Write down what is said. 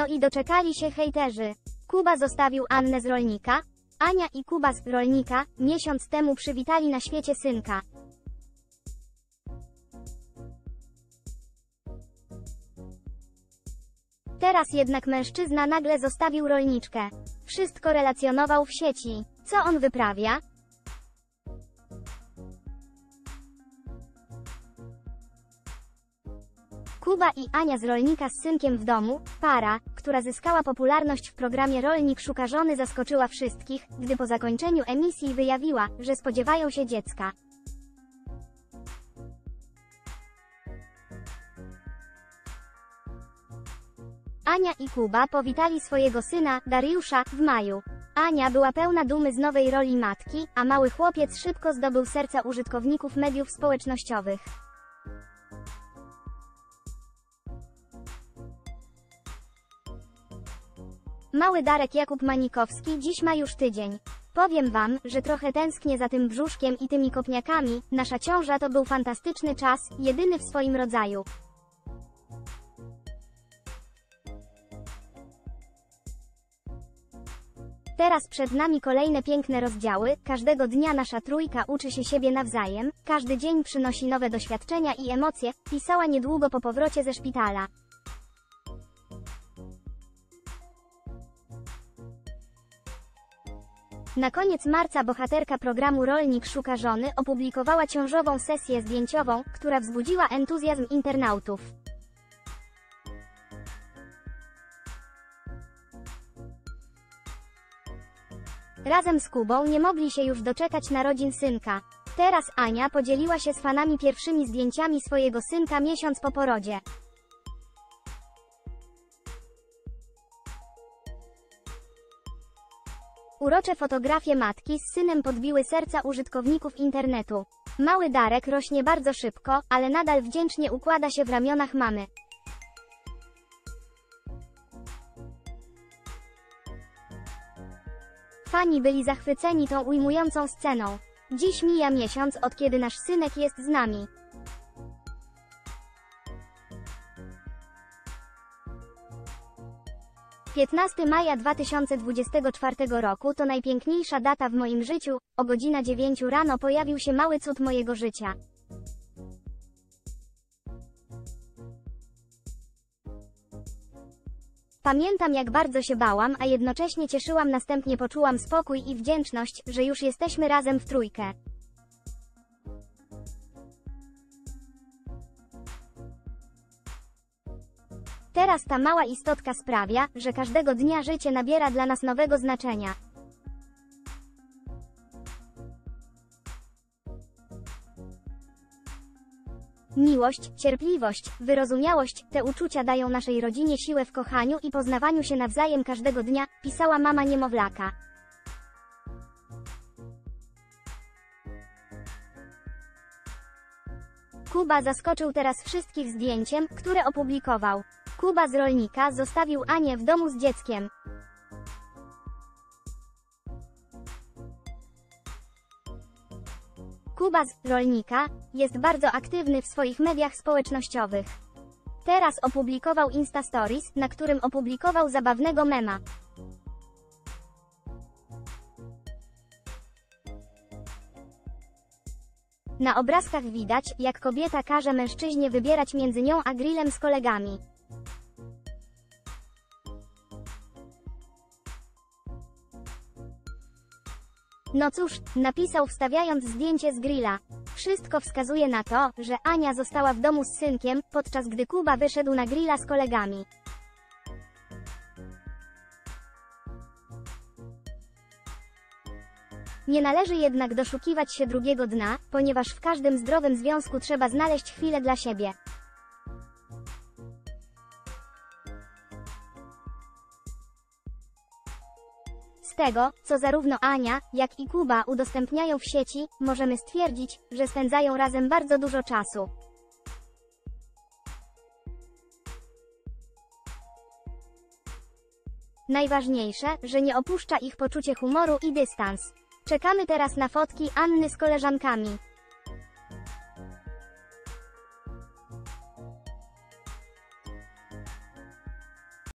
No i doczekali się hejterzy. Kuba zostawił Annę z rolnika, Ania i Kuba z rolnika miesiąc temu przywitali na świecie synka. Teraz jednak mężczyzna nagle zostawił rolniczkę. Wszystko relacjonował w sieci. Co on wyprawia? Kuba i Ania z rolnika z synkiem w domu, para, która zyskała popularność w programie Rolnik szuka żony zaskoczyła wszystkich, gdy po zakończeniu emisji wyjawiła, że spodziewają się dziecka. Ania i Kuba powitali swojego syna, Dariusza, w maju. Ania była pełna dumy z nowej roli matki, a mały chłopiec szybko zdobył serca użytkowników mediów społecznościowych. Mały Darek Jakub Manikowski dziś ma już tydzień. Powiem wam, że trochę tęsknię za tym brzuszkiem i tymi kopniakami, nasza ciąża to był fantastyczny czas, jedyny w swoim rodzaju. Teraz przed nami kolejne piękne rozdziały, każdego dnia nasza trójka uczy się siebie nawzajem, każdy dzień przynosi nowe doświadczenia i emocje, pisała niedługo po powrocie ze szpitala. Na koniec marca bohaterka programu Rolnik szuka żony opublikowała ciążową sesję zdjęciową, która wzbudziła entuzjazm internautów. Razem z Kubą nie mogli się już doczekać narodzin synka. Teraz Ania podzieliła się z fanami pierwszymi zdjęciami swojego synka miesiąc po porodzie. Urocze fotografie matki z synem podbiły serca użytkowników internetu. Mały Darek rośnie bardzo szybko, ale nadal wdzięcznie układa się w ramionach mamy. Fani byli zachwyceni tą ujmującą sceną. Dziś mija miesiąc od kiedy nasz synek jest z nami. Piętnasty maja 2024 roku to najpiękniejsza data w moim życiu, o godzina 9 rano pojawił się mały cud mojego życia. Pamiętam jak bardzo się bałam, a jednocześnie cieszyłam następnie poczułam spokój i wdzięczność, że już jesteśmy razem w trójkę. Teraz ta mała istotka sprawia, że każdego dnia życie nabiera dla nas nowego znaczenia. Miłość, cierpliwość, wyrozumiałość, te uczucia dają naszej rodzinie siłę w kochaniu i poznawaniu się nawzajem każdego dnia, pisała mama niemowlaka. Kuba zaskoczył teraz wszystkich zdjęciem, które opublikował. Kuba z rolnika zostawił Anię w domu z dzieckiem. Kuba z rolnika jest bardzo aktywny w swoich mediach społecznościowych. Teraz opublikował Insta Stories, na którym opublikował zabawnego mema. Na obrazkach widać, jak kobieta każe mężczyźnie wybierać między nią a grillem z kolegami. No cóż, napisał wstawiając zdjęcie z grilla. Wszystko wskazuje na to, że Ania została w domu z synkiem, podczas gdy Kuba wyszedł na grilla z kolegami. Nie należy jednak doszukiwać się drugiego dna, ponieważ w każdym zdrowym związku trzeba znaleźć chwilę dla siebie. Z tego, co zarówno Ania, jak i Kuba udostępniają w sieci, możemy stwierdzić, że spędzają razem bardzo dużo czasu. Najważniejsze, że nie opuszcza ich poczucie humoru i dystans. Czekamy teraz na fotki Anny z koleżankami.